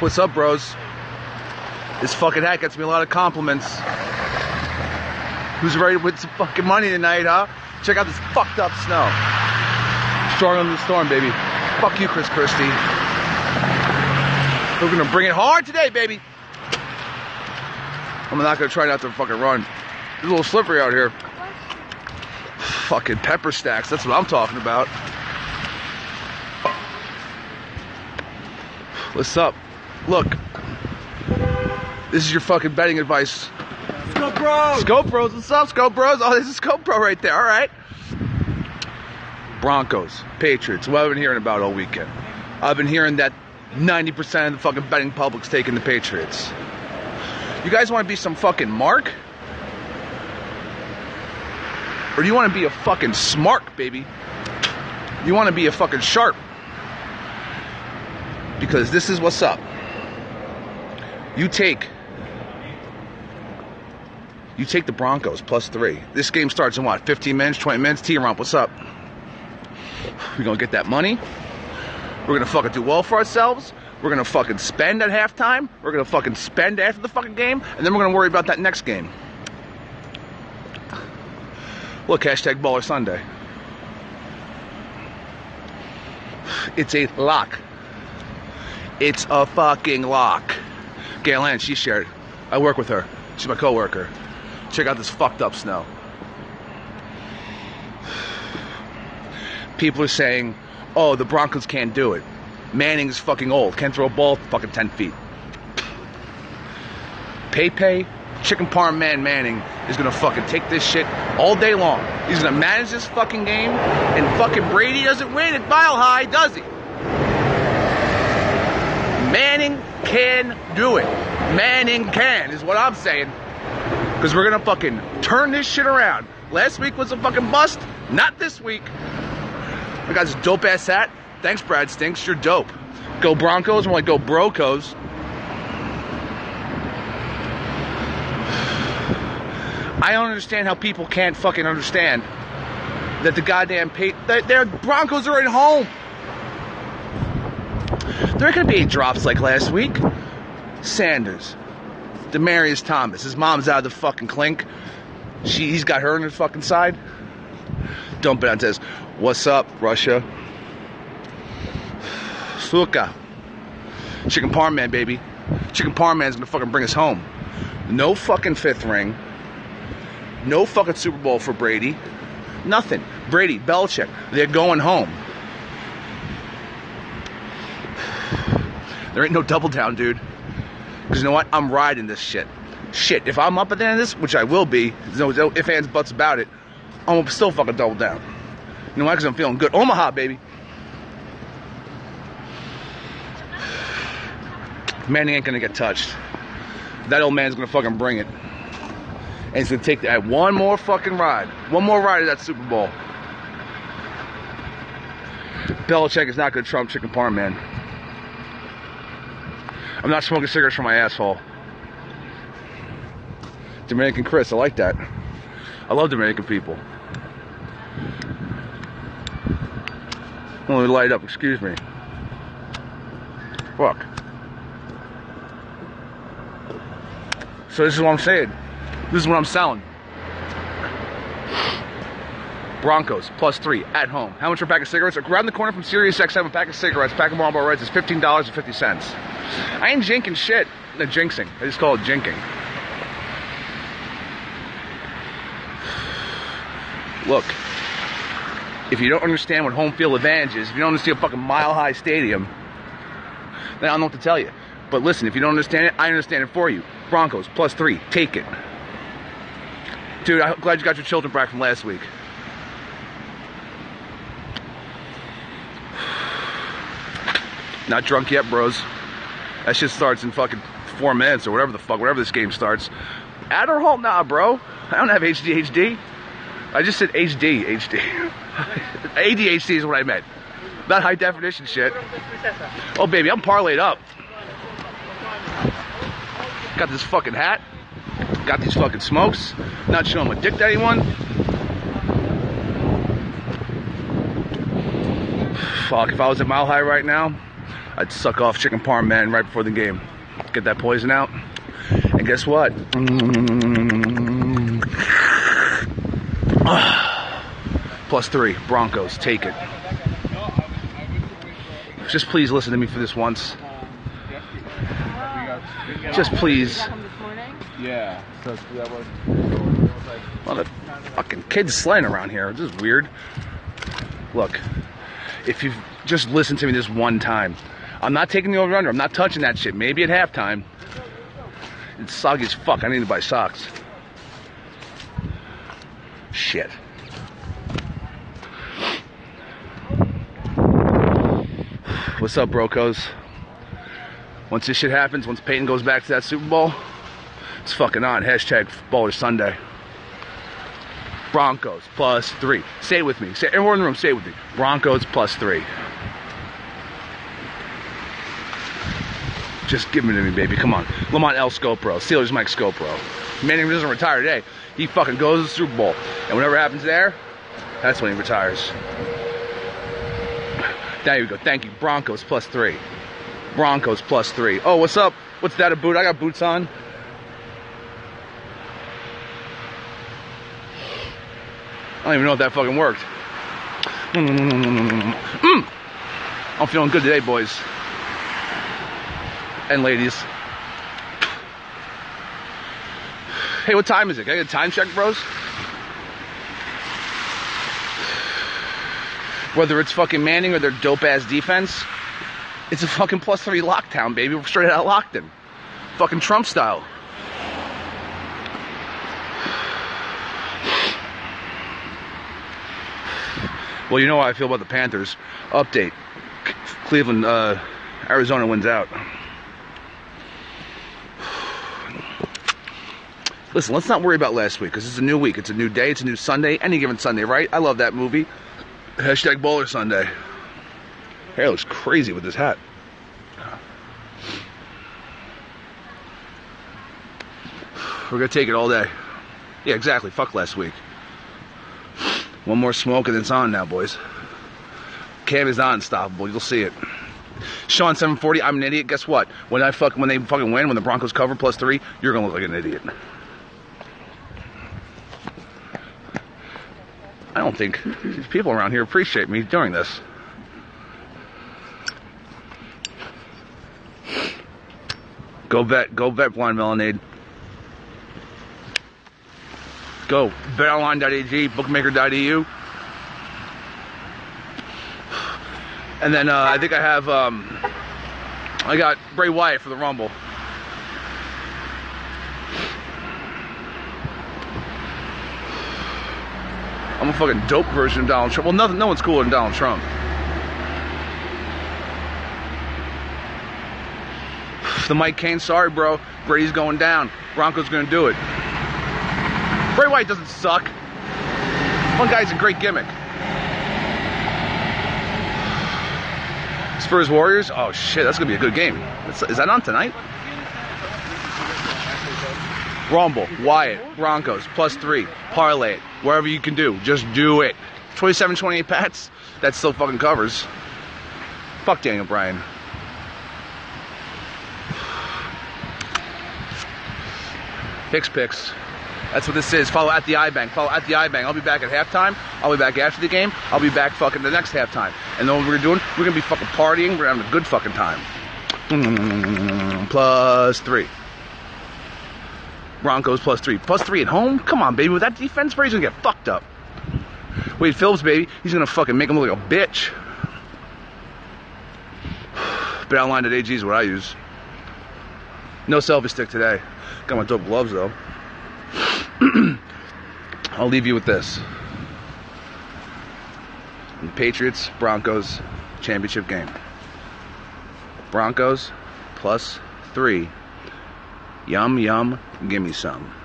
What's up, bros? This fucking hat gets me a lot of compliments. Who's ready to win some fucking money tonight, huh? Check out this fucked up snow. Strong under the storm, baby. Fuck you, Chris Christie. We're gonna bring it hard today, baby. I'm not gonna try not to fucking run. It's a little slippery out here. Fucking pepper stacks, that's what I'm talking about. What's up? Look, this is your fucking betting advice. Scope Bro! Scope Bros, what's up, Scope Bros? Oh, this is Scope Bro right there, all right. Broncos, Patriots, what I've been hearing about all weekend. I've been hearing that 90% of the fucking betting public's taking the Patriots. You guys want to be some fucking mark? Or do you want to be a fucking smart, baby? You want to be a fucking sharp? Because this is what's up. You take you take the Broncos plus three. This game starts in what? 15 minutes, 20 minutes? T Rump, what's up? We're gonna get that money. We're gonna fucking do well for ourselves. We're gonna fucking spend at halftime. We're gonna fucking spend after the fucking game, and then we're gonna worry about that next game. Look, hashtag Baller Sunday. It's a lock. It's a fucking lock. Gail Ann, she shared. I work with her. She's my coworker. Check out this fucked up snow. People are saying, oh, the Broncos can't do it. Manning is fucking old. Can't throw a ball fucking 10 feet. Pepe, chicken parm man Manning is gonna fucking take this shit all day long. He's gonna manage this fucking game, and fucking Brady doesn't win at Mile High, does he? Manning can do it. Manning can, is what I'm saying. Because we're gonna fucking turn this shit around. Last week was a fucking bust, not this week. I got this dope ass hat. Thanks, Brad Stinks. You're dope. Go Broncos, more like go Brocos. I don't understand how people can't fucking understand that the goddamn pay- that their Broncos are at home. There are gonna be eight drops like last week. Sanders, Demaryius Thomas. His mom's out of the fucking clink. She, he's got her on his fucking side. Don't bet on says, What's up, Russia? Suka. Chicken Parm Man, baby. Chicken Parm Man's gonna fucking bring us home. No fucking fifth ring. No fucking Super Bowl for Brady. Nothing. Brady, Belichick, they're going home. There ain't no double down, dude. Because you know what? I'm riding this shit. Shit, if I'm up at the end of this, which I will be, there's no, ifs, ands, buts about it, I'm still fucking double down. You know why? Because I'm feeling good. Omaha, baby. Manning ain't gonna get touched. That old man's gonna fucking bring it. And he's gonna take that one more fucking ride. One more ride of that Super Bowl. Belichick is not gonna trump chicken parm, man. I'm not smoking cigarettes from my asshole. Dominican Chris, I like that. I love Dominican people. Me light up, excuse me. Fuck. So this is what I'm saying. This is what I'm selling. Broncos plus three at home. How much for a pack of cigarettes? Around the corner from Sirius XM, a pack of cigarettes, pack of Marlboro Reds is fifteen dollars and fifty cents. I ain't jinking shit. No, jinxing. I just call it jinking. Look, if you don't understand what home field advantage is, if you don't understand a fucking mile high stadium, then I don't know what to tell you. But listen, if you don't understand it, I understand it for you. Broncos plus three, take it. Dude, I'm glad you got your children back from last week. Not drunk yet, bros. That shit starts in fucking four minutes or whatever the fuck, whatever this game starts. Adderall, nah, bro. I don't have HDHD. I just said HD, HD. ADHD is what I meant. Not high definition shit. Oh, baby, I'm parlayed up. Got this fucking hat. Got these fucking smokes. Not showing my dick to anyone. Fuck, if I was at Mile High right now, I'd suck off chicken parm man right before the game. Get that poison out. And guess what? Plus three, Broncos, take it. Just please listen to me for this once. Just please. Yeah. A lot of fucking kids slaying around here. This is weird. Look, if you just listen to me this one time, I'm not taking the over under. I'm not touching that shit. Maybe at halftime. It's soggy as fuck. I need to buy socks. Shit. What's up, brocos? Once this shit happens, once Peyton goes back to that Super Bowl, it's fucking on. Hashtag Baller Sunday. Broncos plus three. Stay with me. Say everyone in the room. stay with me. Broncos plus three. Just give it to me, baby. Come on. Lamont L. Scopro. Steelers Mike Scopro. Manning doesn't retire today. He fucking goes to the Super Bowl. And whatever happens there, that's when he retires. There you go. Thank you. Broncos plus three. Broncos plus three. Oh, what's up? What's that a boot? I got boots on. I don't even know if that fucking worked. Mm. mm, mm, mm I'm feeling good today, boys and ladies. Hey, what time is it? Can I get a time check, bros? Whether it's fucking Manning or their dope ass defense, it's a fucking plus three lockdown, baby. We're straight out Lockton. Fucking Trump style. Well, you know how I feel about the Panthers. Update Cleveland, uh, Arizona wins out. Listen, let's not worry about last week because it's a new week. It's a new day. It's a new Sunday. Any given Sunday, right? I love that movie. Hashtag Baller Sunday. Hair looks crazy with this hat. We're gonna take it all day. Yeah, exactly. Fuck last week. One more smoke and it's on now, boys. Cam is not unstoppable. You'll see it. Sean 740, I'm an idiot. Guess what? When I fuck when they fucking win, when the Broncos cover plus three, you're gonna look like an idiot. I don't think these people around here appreciate me doing this. Go vet, go vet blind melonade. Go betonline.ag, bookmaker.eu. And then uh, I think I have, um, I got Bray Wyatt for the Rumble. I'm a fucking dope version of Donald Trump. Well, nothing, no one's cooler than Donald Trump. The Mike Kane, sorry, bro. Brady's going down. Broncos gonna do it. Bray Wyatt doesn't suck. One guy's a great gimmick. Spurs Warriors. Oh shit, that's gonna be a good game. Is that on tonight? Rumble, Wyatt, Broncos, plus three. Parlay it. Wherever you can do. Just do it. 27 28 Pats. That still fucking covers. Fuck Daniel Bryan. Picks, picks. That's what this is. Follow at the iBank. Follow at the iBank. I'll be back at halftime. I'll be back after the game. I'll be back fucking the next halftime. And then what we're doing, we're gonna be fucking partying. We're having a good fucking time. Mm-hmm. Plus three. Broncos plus three. Plus three at home? Come on, baby. With that defense, Brady's gonna get fucked up. Wade Phillips, baby. He's gonna fucking make him look like a bitch. BetOnline.ag is what I use. No selfie stick today. Got my dope gloves though. I'll leave you with this. The Patriots Broncos championship game. Broncos plus three. Yum, yum, give me some.